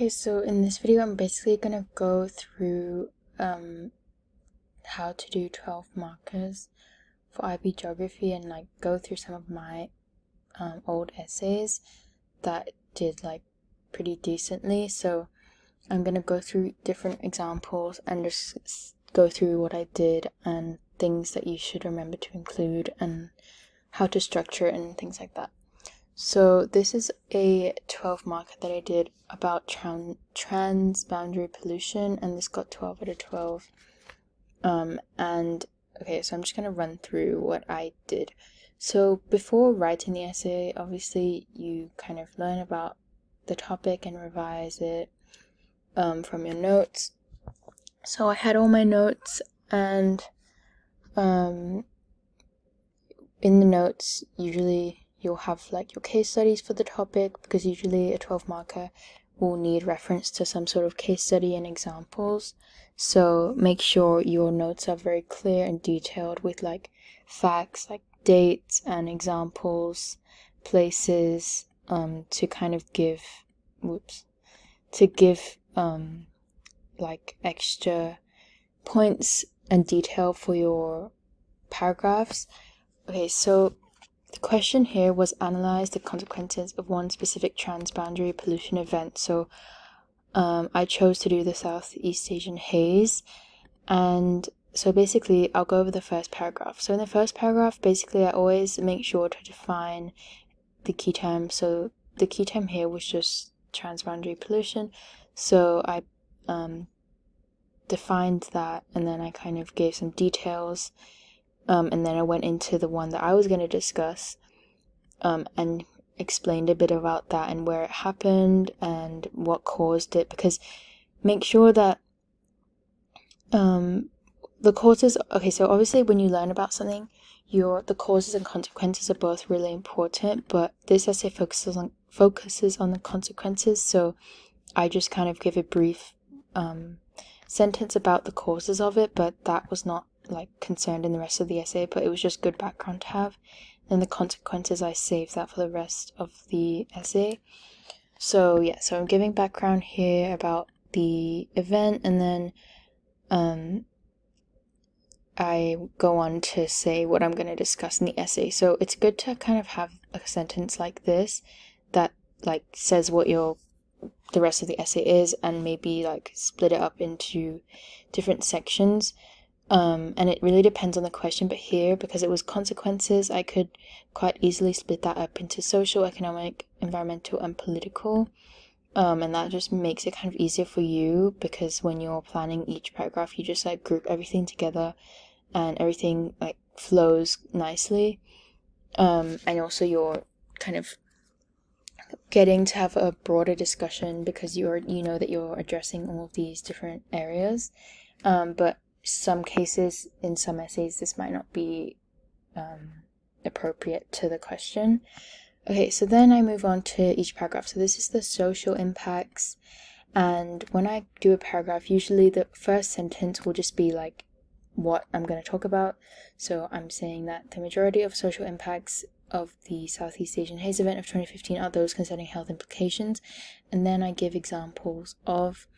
Okay, so in this video, I'm basically gonna go through um, how to do 12 markers for IB geography and like go through some of my um, old essays that did like pretty decently. So I'm gonna go through different examples and just go through what I did and things that you should remember to include and how to structure and things like that. So this is a 12 marker that I did about tran transboundary pollution and this got 12 out of 12. Um, and okay, so I'm just gonna run through what I did. So before writing the essay, obviously you kind of learn about the topic and revise it um, from your notes. So I had all my notes and um, in the notes usually you'll have like your case studies for the topic because usually a 12 marker will need reference to some sort of case study and examples. So make sure your notes are very clear and detailed with like facts like dates and examples, places um, to kind of give, whoops, to give um, like extra points and detail for your paragraphs. Okay, so the question here was analyze the consequences of one specific transboundary pollution event. So um, I chose to do the Southeast Asian haze. And so basically, I'll go over the first paragraph. So in the first paragraph, basically, I always make sure to define the key term. So the key term here was just transboundary pollution. So I um, defined that and then I kind of gave some details um, and then I went into the one that I was going to discuss um, and explained a bit about that and where it happened and what caused it. Because make sure that um, the causes. Okay, so obviously when you learn about something, your the causes and consequences are both really important. But this essay focuses on focuses on the consequences. So I just kind of give a brief um, sentence about the causes of it, but that was not like concerned in the rest of the essay, but it was just good background to have. And the consequences, I saved that for the rest of the essay. So yeah, so I'm giving background here about the event, and then um, I go on to say what I'm going to discuss in the essay. So it's good to kind of have a sentence like this that like says what your the rest of the essay is and maybe like split it up into different sections um, and it really depends on the question, but here, because it was consequences, I could quite easily split that up into social, economic, environmental, and political. Um, and that just makes it kind of easier for you because when you're planning each paragraph, you just like group everything together and everything like flows nicely. Um, and also you're kind of getting to have a broader discussion because you're you know that you're addressing all of these different areas. Um, but some cases in some essays this might not be um, appropriate to the question. Okay, so then I move on to each paragraph. So this is the social impacts. And when I do a paragraph, usually the first sentence will just be like what I'm going to talk about. So I'm saying that the majority of social impacts of the Southeast Asian Haze event of 2015 are those concerning health implications. And then I give examples of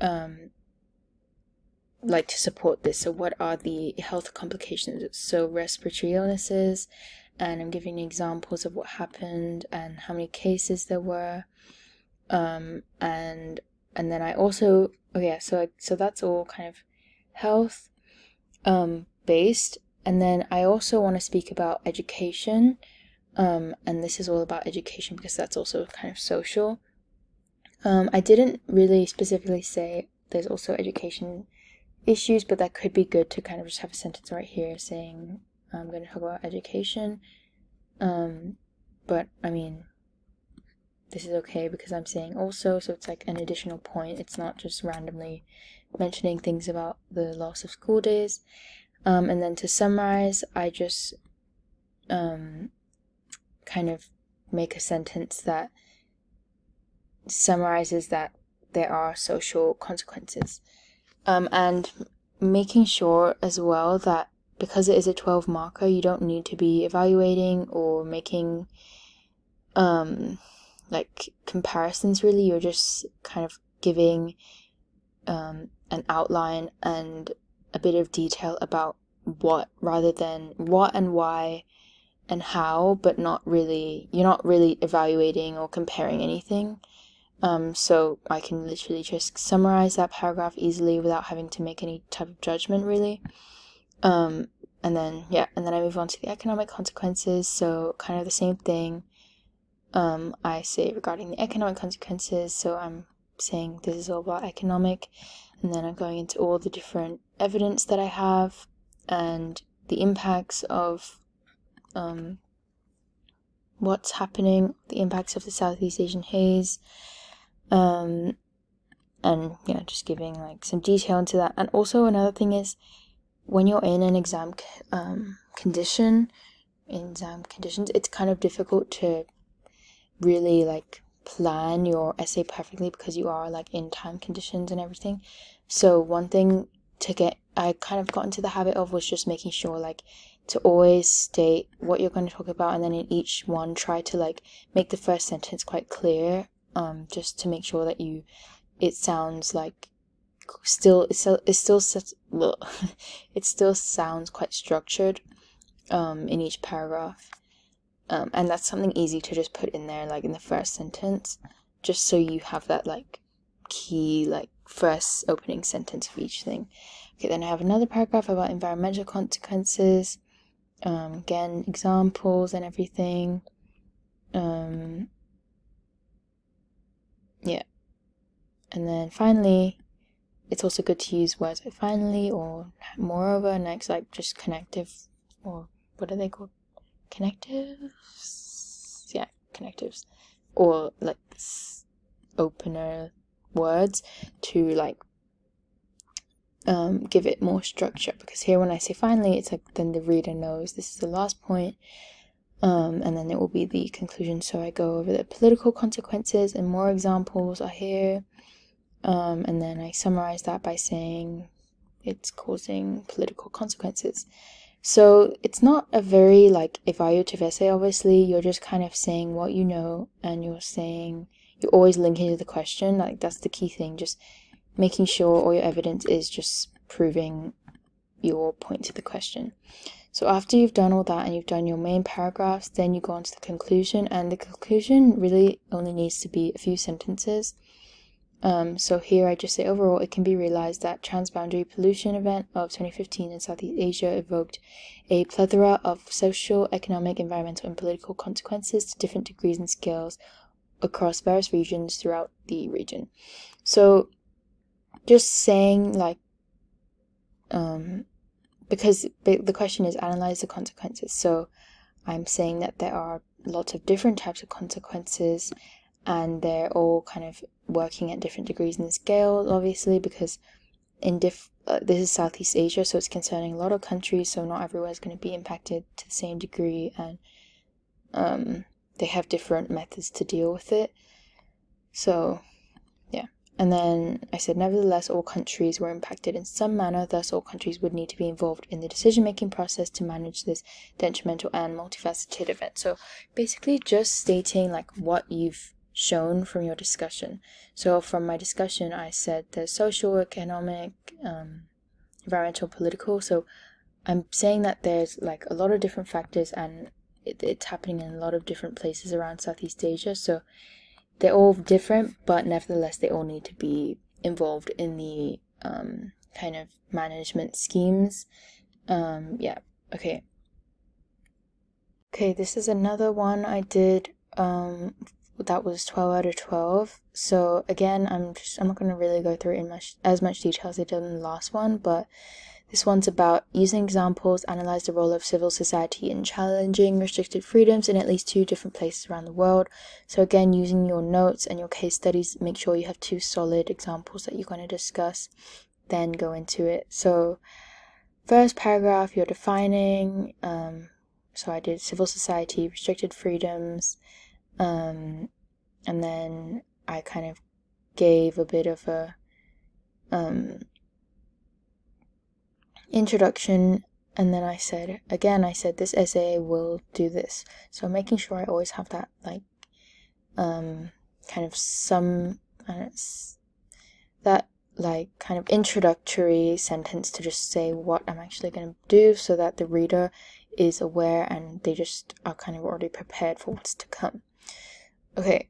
um, like to support this. So, what are the health complications? So, respiratory illnesses, and I'm giving you examples of what happened and how many cases there were. Um, and and then I also oh yeah, so I, so that's all kind of health um, based. And then I also want to speak about education. Um, and this is all about education because that's also kind of social. Um, I didn't really specifically say there's also education issues, but that could be good to kind of just have a sentence right here saying I'm going to talk about education. Um, but I mean, this is okay because I'm saying also, so it's like an additional point. It's not just randomly mentioning things about the loss of school days. Um, and then to summarize, I just um, kind of make a sentence that summarizes that there are social consequences um, and making sure as well that because it is a 12 marker, you don't need to be evaluating or making um, like comparisons really. You're just kind of giving um, an outline and a bit of detail about what rather than what and why and how but not really you're not really evaluating or comparing anything um, so I can literally just summarize that paragraph easily without having to make any type of judgment really. Um, and then yeah and then I move on to the economic consequences. So kind of the same thing. Um, I say regarding the economic consequences. So I'm saying this is all about economic and then I'm going into all the different evidence that I have and the impacts of um, what's happening, the impacts of the Southeast Asian haze, um, and yeah, just giving like some detail into that. And also another thing is when you're in an exam um, condition, in exam conditions, it's kind of difficult to really like plan your essay perfectly because you are like in time conditions and everything. So one thing to get I kind of got into the habit of was just making sure like to always state what you're going to talk about and then in each one try to like make the first sentence quite clear um just to make sure that you it sounds like still it still it still it still sounds quite structured um in each paragraph. Um, and that's something easy to just put in there like in the first sentence just so you have that like key like first opening sentence of each thing. Okay then i have another paragraph about environmental consequences um, again examples and everything. Um, yeah and then finally it's also good to use words like finally or moreover next like just connective or what are they called? Connectives? Yeah connectives. Or like opener words to like um, give it more structure. Because here when I say finally it's like then the reader knows this is the last point um, and then it will be the conclusion. So I go over the political consequences and more examples are here um, and then I summarize that by saying it's causing political consequences so it's not a very like evaluative essay, obviously. You're just kind of saying what you know and you're saying you're always linking to the question. Like that's the key thing. Just making sure all your evidence is just proving your point to the question. So after you've done all that and you've done your main paragraphs, then you go on to the conclusion, and the conclusion really only needs to be a few sentences. Um, so here I just say overall, it can be realized that transboundary pollution event of 2015 in Southeast Asia evoked a plethora of social, economic, environmental, and political consequences to different degrees and scales across various regions throughout the region. So just saying like, um, because the question is analyze the consequences. So I'm saying that there are lots of different types of consequences and they're all kind of working at different degrees in scale, obviously, because in diff uh, this is Southeast Asia, so it's concerning a lot of countries, so not everywhere is going to be impacted to the same degree, and um, they have different methods to deal with it. So, yeah. And then I said, nevertheless, all countries were impacted in some manner, thus, all countries would need to be involved in the decision making process to manage this detrimental and multifaceted event. So, basically, just stating like what you've shown from your discussion. So, from my discussion, I said the social, economic, um, environmental, political. So, I'm saying that there's like a lot of different factors and it, it's happening in a lot of different places around Southeast Asia. So, they're all different, but nevertheless, they all need to be involved in the um, kind of management schemes. Um, yeah, okay. Okay, this is another one I did um, that was 12 out of 12 so again i'm just i'm not going to really go through in much as much detail as i did in the last one but this one's about using examples analyze the role of civil society in challenging restricted freedoms in at least two different places around the world. So again using your notes and your case studies make sure you have two solid examples that you're going to discuss then go into it. So first paragraph you're defining um, so i did civil society restricted freedoms um, and then I kind of gave a bit of a um, introduction and then I said again I said this essay will do this so making sure I always have that like um, kind of some that like kind of introductory sentence to just say what I'm actually going to do so that the reader is aware and they just are kind of already prepared for what's to come. Okay,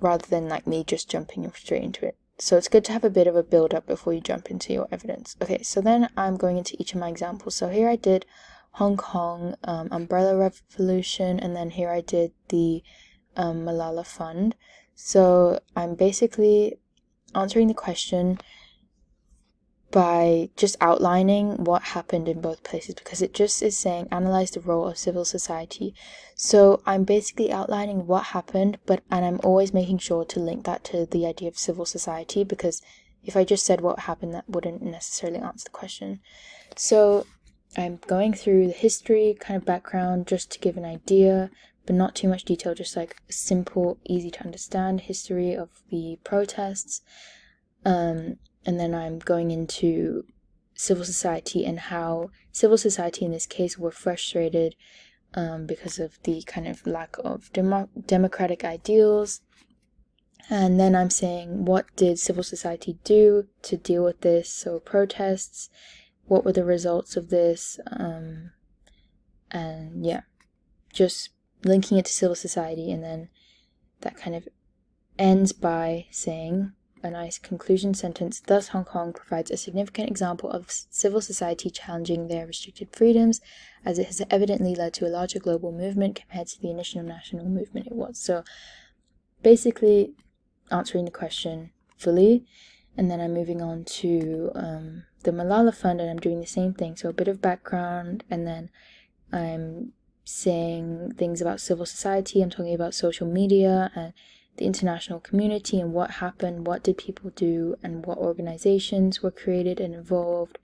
rather than like me just jumping straight into it. So it's good to have a bit of a build up before you jump into your evidence. Okay, so then I'm going into each of my examples. So here I did Hong Kong um, Umbrella Revolution, and then here I did the um, Malala Fund. So I'm basically answering the question by just outlining what happened in both places because it just is saying analyze the role of civil society. So I'm basically outlining what happened, but and I'm always making sure to link that to the idea of civil society because if I just said what happened, that wouldn't necessarily answer the question. So I'm going through the history, kind of background, just to give an idea, but not too much detail, just like a simple, easy to understand history of the protests. Um, and then I'm going into civil society and how civil society in this case were frustrated um, because of the kind of lack of demo- democratic ideals. And then I'm saying, what did civil society do to deal with this? So, protests, what were the results of this? Um, and yeah, just linking it to civil society. And then that kind of ends by saying, nice conclusion sentence. Thus, Hong Kong provides a significant example of civil society challenging their restricted freedoms, as it has evidently led to a larger global movement compared to the initial national movement it was. So, basically, answering the question fully, and then I'm moving on to um, the Malala Fund, and I'm doing the same thing. So, a bit of background, and then I'm saying things about civil society. I'm talking about social media and the international community and what happened, what did people do, and what organizations were created and involved,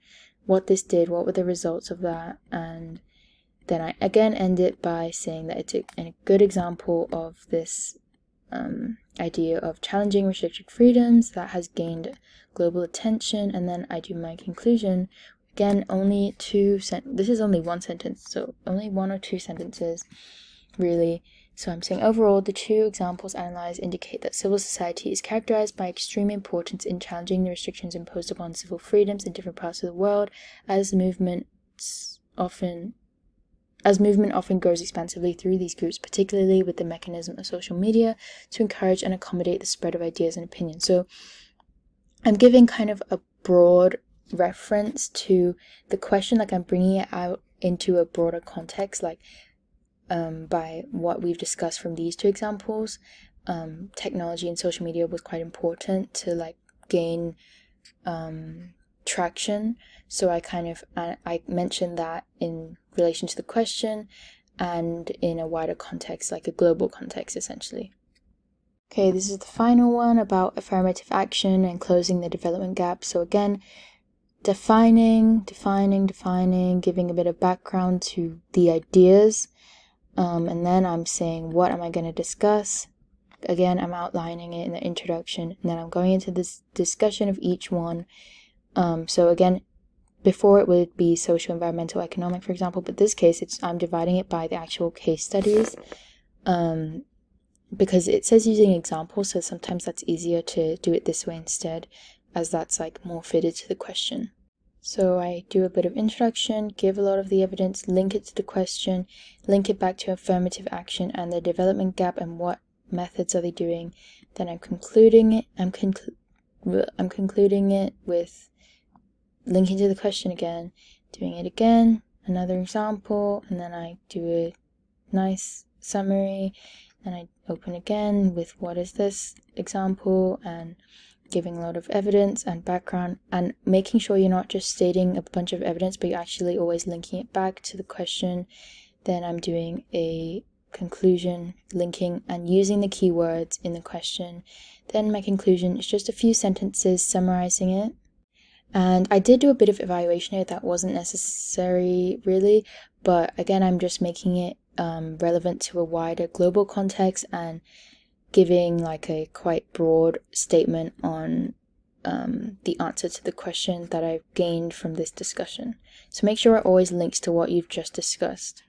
what this did, what were the results of that, and then I again end it by saying that it's a, a good example of this um, idea of challenging restricted freedoms that has gained global attention, and then I do my conclusion. Again, only two sent. This is only one sentence, so only one or two sentences, really so I'm saying overall, the two examples analyzed indicate that civil society is characterized by extreme importance in challenging the restrictions imposed upon civil freedoms in different parts of the world, as movements often as movement often grows expansively through these groups, particularly with the mechanism of social media to encourage and accommodate the spread of ideas and opinions. So I'm giving kind of a broad reference to the question, like I'm bringing it out into a broader context, like um, by what we've discussed from these two examples, um, technology and social media was quite important to like gain um, traction. So I kind of I, I mentioned that in relation to the question and in a wider context, like a global context, essentially. Okay, this is the final one about affirmative action and closing the development gap. So again, defining, defining, defining, giving a bit of background to the ideas um, and then I'm saying, what am I going to discuss? Again, I'm outlining it in the introduction, and then I'm going into this discussion of each one. Um, so again, before it would be social, environmental, economic, for example, but this case, it's I'm dividing it by the actual case studies, um, because it says using examples, so sometimes that's easier to do it this way instead, as that's like more fitted to the question. So I do a bit of introduction, give a lot of the evidence, link it to the question, link it back to affirmative action and the development gap and what methods are they doing. Then I'm concluding it. I'm conclu- I'm concluding it with linking to the question again, doing it again, another example, and then I do a nice summary. Then I open again with what is this example and giving a lot of evidence and background and making sure you're not just stating a bunch of evidence but you're actually always linking it back to the question then i'm doing a conclusion linking and using the keywords in the question. Then my conclusion is just a few sentences summarizing it. And i did do a bit of evaluation here that wasn't necessary really but again i'm just making it um, relevant to a wider global context and giving like a quite broad statement on um, the answer to the question that I've gained from this discussion. So make sure it always links to what you've just discussed.